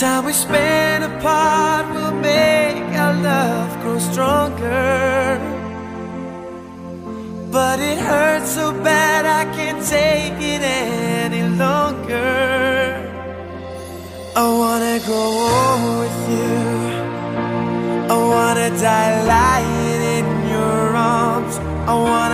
time we spend apart will make our love grow stronger. But it hurts so bad I can't take it any longer. I wanna grow old with you. I wanna die lying in your arms. I wanna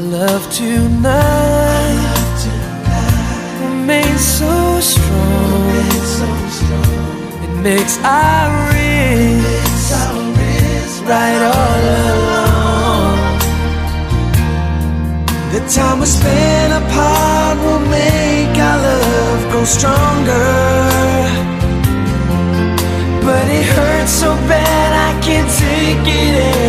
love tonight remains so strong. It makes our wrists right all along. The time we spend apart will make our love grow stronger. But it hurts so bad I can't take it any